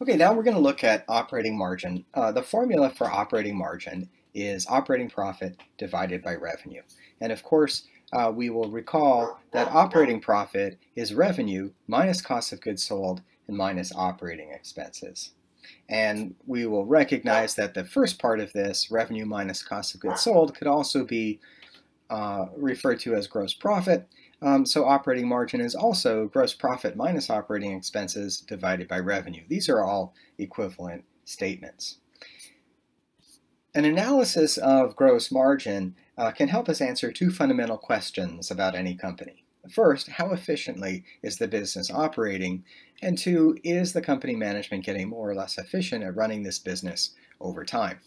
Okay, now we're going to look at operating margin. Uh, the formula for operating margin is operating profit divided by revenue. And of course, uh, we will recall that operating profit is revenue minus cost of goods sold and minus operating expenses. And we will recognize that the first part of this, revenue minus cost of goods sold, could also be uh, referred to as gross profit, um, so operating margin is also gross profit minus operating expenses divided by revenue. These are all equivalent statements. An analysis of gross margin uh, can help us answer two fundamental questions about any company. First, how efficiently is the business operating? And two, is the company management getting more or less efficient at running this business over time?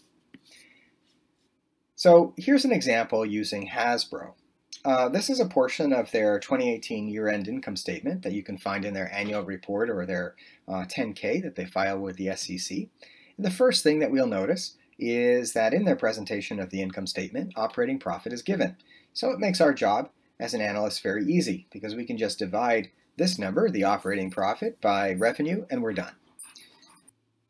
So here's an example using Hasbro. Uh, this is a portion of their 2018 year-end income statement that you can find in their annual report or their uh, 10K that they file with the SEC. And the first thing that we'll notice is that in their presentation of the income statement, operating profit is given. So it makes our job as an analyst very easy because we can just divide this number, the operating profit, by revenue and we're done.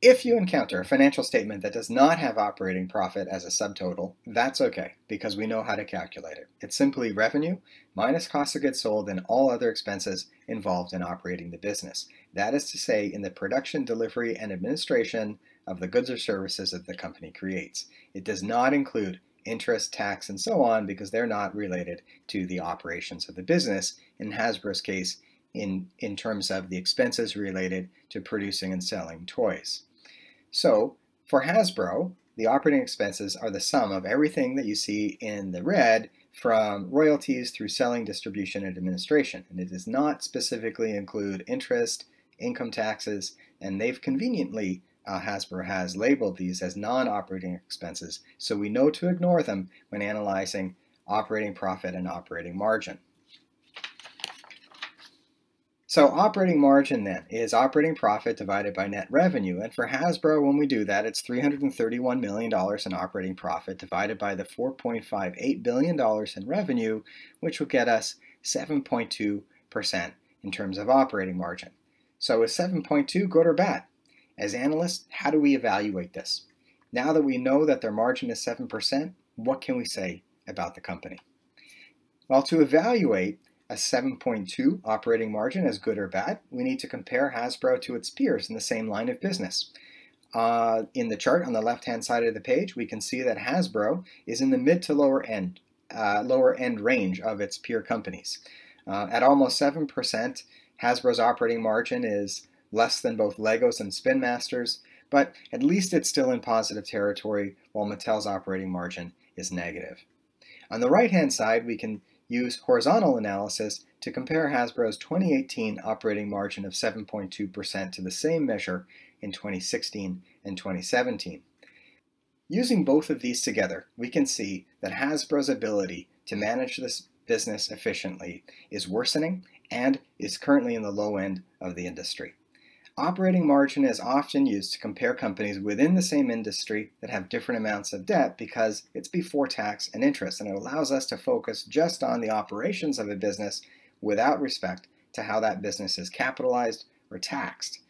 If you encounter a financial statement that does not have operating profit as a subtotal, that's okay, because we know how to calculate it. It's simply revenue minus cost of goods sold and all other expenses involved in operating the business. That is to say, in the production, delivery, and administration of the goods or services that the company creates. It does not include interest, tax, and so on, because they're not related to the operations of the business. In Hasbro's case, in, in terms of the expenses related to producing and selling toys. So for Hasbro, the operating expenses are the sum of everything that you see in the red from royalties through selling, distribution, and administration. And it does not specifically include interest, income taxes, and they've conveniently, uh, Hasbro has labeled these as non-operating expenses, so we know to ignore them when analyzing operating profit and operating margin. So operating margin then is operating profit divided by net revenue. And for Hasbro, when we do that, it's $331 million in operating profit divided by the $4.58 billion in revenue, which will get us 7.2% in terms of operating margin. So is 7.2 good or bad? As analysts, how do we evaluate this? Now that we know that their margin is 7%, what can we say about the company? Well, to evaluate a 7.2 operating margin as good or bad, we need to compare Hasbro to its peers in the same line of business. Uh, in the chart on the left-hand side of the page, we can see that Hasbro is in the mid to lower end, uh, lower end range of its peer companies. Uh, at almost 7%, Hasbro's operating margin is less than both Legos and Spin Masters, but at least it's still in positive territory, while Mattel's operating margin is negative. On the right-hand side, we can use horizontal analysis to compare Hasbro's 2018 operating margin of 7.2% to the same measure in 2016 and 2017. Using both of these together, we can see that Hasbro's ability to manage this business efficiently is worsening and is currently in the low end of the industry. Operating margin is often used to compare companies within the same industry that have different amounts of debt because it's before tax and interest, and it allows us to focus just on the operations of a business without respect to how that business is capitalized or taxed.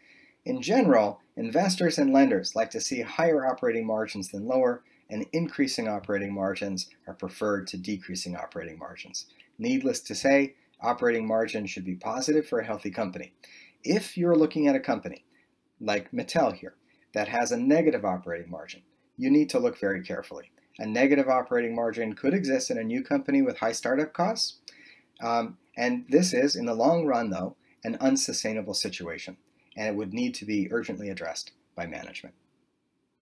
In general, investors and lenders like to see higher operating margins than lower, and increasing operating margins are preferred to decreasing operating margins. Needless to say, operating margin should be positive for a healthy company. If you're looking at a company like Mattel here that has a negative operating margin, you need to look very carefully. A negative operating margin could exist in a new company with high startup costs, um, and this is, in the long run, though, an unsustainable situation, and it would need to be urgently addressed by management.